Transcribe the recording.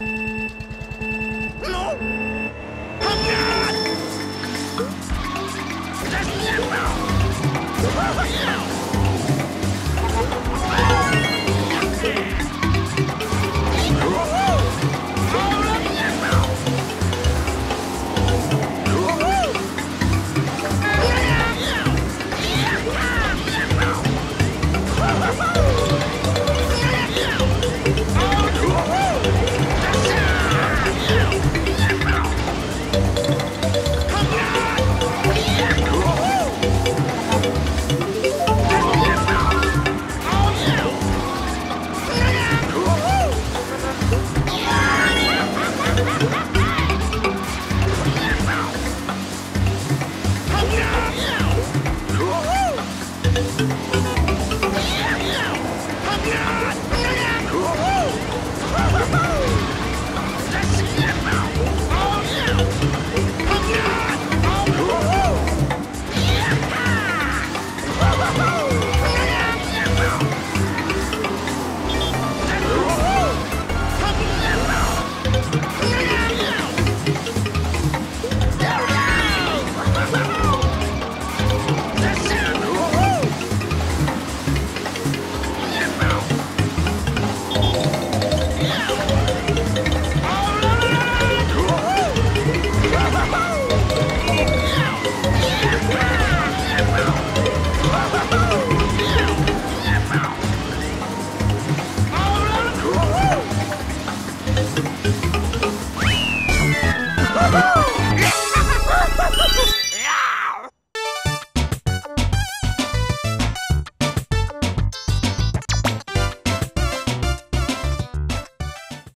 No! Woohoo!